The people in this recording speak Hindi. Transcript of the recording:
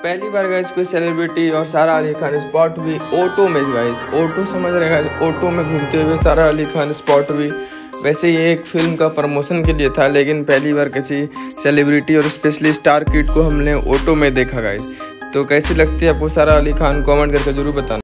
पहली बार गए कोई सेलिब्रिटी और सारा अली खान स्पॉट हुई ऑटो में गए ऑटो समझ रहे गए ऑटो में घूमते हुए सारा अली खान स्पॉट हुई। वैसे ये एक फ़िल्म का प्रमोशन के लिए था, लेकिन पहली बार किसी सेलिब्रिटी और स्पेशली स्टार किड को हमने ऑटो में देखा गाइस तो कैसी लगती है आपको सारा अली खान कमेंट करके ज़रूर बताना।